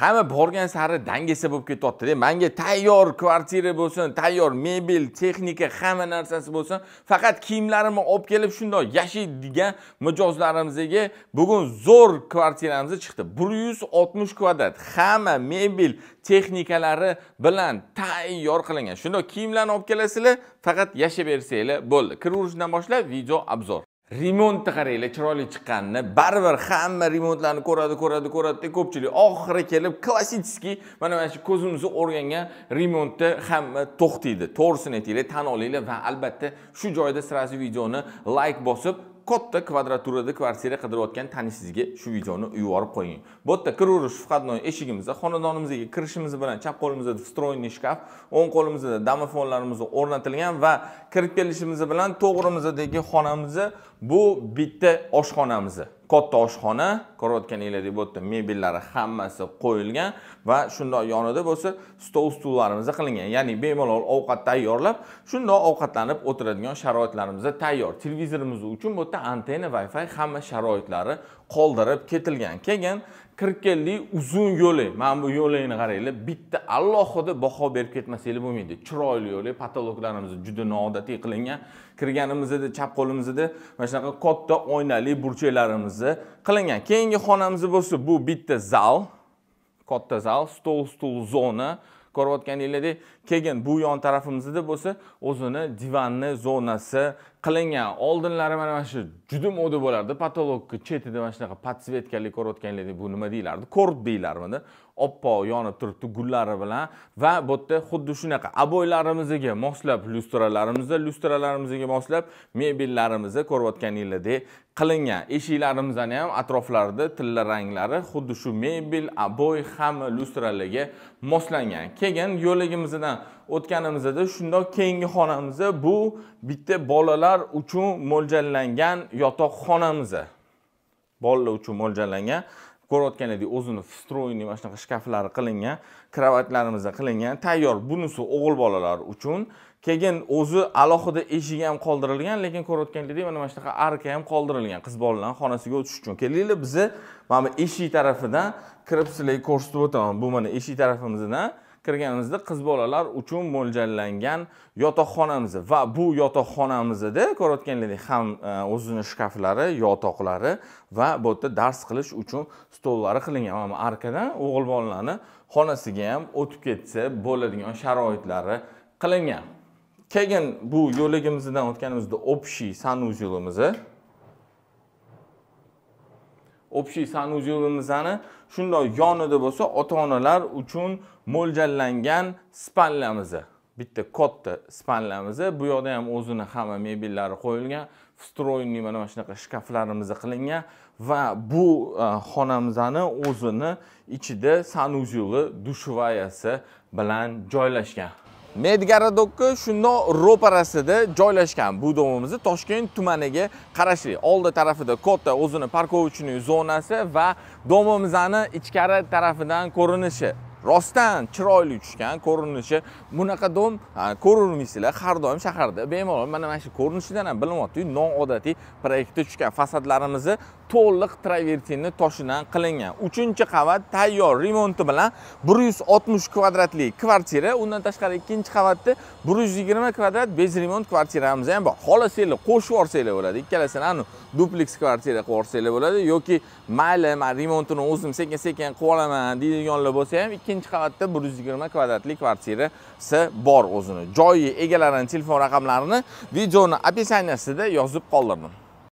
hamma borgan sari dangasa bo'lib ketyaptida manga tayyor kvartira bo'lsin tayyor mebel texnika hamma narsasi bo'lsin. Faqat kiyimlarimni olib kelib shundoq yashaydigan mijozlarimizga bugun zo'r kvartiramiz chiqdi. Bir yuz oltmish kvadrat hamma mebel texnikalari bilan tayyor qilingan. Shundoq kiyimlarni olib kelasizlar faqat yashab bersanglar bo'ldi kiraverishdan boshlab video obzor. Remontni qaranglar chiroyli chiqqanini. Baribir hamma remontlarni ko'radi ko'radi ko'radida e, ko'pchilik oxiri kelib klassический mana mana shu ko'zimizni o'rgangan remontni hamma e, to'xtaydi. To'g'risini aytinglar tan olinglar va albatta shu joyda сразу videoni layk bosib katta kvadraturada kvartira qidirayotgan tanishingizga shu videoni yuborib qo'ying. Bu yerda kiraverish входной eshigimizda xonadonimizga kirishimiz bilan chap qo'limizda встроенный shkaf o'ng qo'limizda domofonlarimiz o'rnatilgan va kirib kelishimiz bilan to'g'rimizdagi xonamizni bu bitta oshxonamiz katta oshxona ko'rayotganinglardek bu yerda mebellari hammasi qo'yilgan va shundoq yonida bo'lsa stol stullarimiz qilingan. Ya'ni bemalol ovqat tayyorlab shundoq ovqatlanib o'tiradigan sharoitlarimiz tayyor. Televizorimiz uchun bu yerda antenna wi fi hamma sharoitlari qoldirib ketilgan. Keyin kirib uzun yo'li mana bu yo'lakni qaranglar bitta alohida baho berib ketmasanglar bo'lmaydi. Chiroyli yo'lak patologlarimiz juda noodatiy qilingan. Kirganimizda chap qo'limizda mana shunaqa katta oynali burchaklarimiz xonamizni qilingan. Keyingi xonamiz bo'lsa bu bitta zal katta zal stol stul zona ko'rayotganinglardek keyin bu yon tarafimizda bo'lsa o'zini divanni zonasi qilingan. Oldinlari mana mana shu juda moda bo'lardi. Patologni chetida mana shunaqa podsvetkali ko'rayotganinglardek bu nima deyilardi kord deyilarmidi oppoq yonib turibdi gullari bilan va bu yerda xuddi shunaqa aboylarimizga moslab lyustralarimizni lyustralarimizga moslab mebellarimizni ko'rayotganinglardek qilingan eshiklarimizni ham atroflarida tilla ranglari xuddi shu mebel aboy hamma lustralarga moslangan. Keyin yo'ligimizdan o'tganimizda shundoq keyingi xonamiz bu bitta bolalar uchun mo'ljallangan yotoqxonamiz bolalar uchun mo'ljallangan ko'rayotganingdek o'zini встроенный mana shunaqa shkaflari qilingan kravatlarimizda qilingan tayyor. Bunisi o'g'il bolalar uchun. Keyin o'zi alohida eshigi ham qoldirilgan lekin ko'rayotganingdek mana mana shunaqa arka ham qoldirilgan qiz bolalarni xonasiga o'tish uchun. Kelinglar bizni mana bu eshik tarafidan kirib sizlarga ko'rsatib o'taman. Bu mana eshik tarafimizdan kirganimizda qiz bolalar uchun mo'ljallangan yotoqxonamiz va bu yotoqxonamizda ko'rayotganingizdek ham e, o'zini shkaflari yotoqlari va bu yerda dars qilish uchun stollari qilingan. Mana bu arkadan o'g'il bolalarni xonasiga ham o'tib ketsa bo'ladigan sharoitlari qilingan. Keyin bu yo'ligimizdan o'tganimizda общий санузелimizni общий sanuzelimizni shundoq yonida bo'lsa ota onalar uchun mo'ljallangan spalnamiz bitta katta spalnamiz bu yoqda ham o'zini hamma mebellari qo'yilgan встроенный mana shunaqa shkaflarimiz qilingan va bu e, xonamizni o'zini ichida sanuzeli dushvayasi bilan joylashgan. Medgaradokka shundoq ro'parasida joylashgan bu domimiz toshkent tumaniga qarashli. Oldi tarafida katta o'zini parkovочный zonasi va domimizni ichkari tarafidan ko'rinishi rostdan chiroyli tushgan ko'rinishi. Bunaqa dom ko'rolmaysizlar har doim shaharda bemalol mana mana shu ko'rinishidan ham bilinyapti noodatiy proyektda tushgan fasadlarimizni to'liq travertinni toshidan qilingan. Uchinchi qavat tayyor remonti bilan bir yuz oltmish kvadratli kvartira undan tashqari ikkinchi qavatda bir yuz yigirma kvadrat bez remont kvartiramiz ham bor. Xohlasanglar qo'shib yuborsanglar bo'ladi ikkalasini anu dupleks kvartira qilib yuborsanglar bo'ladi yoki mayli man remontini o'zim sekin sekin qilib olaman deydiganlar bo'lsa ham ikkinchi qavatda bir yuz yigirma kvadratli kvartirasi bor o'zini. Joyi egalarini telefon raqamlarini videoni описаниясida yozib qoldirdim.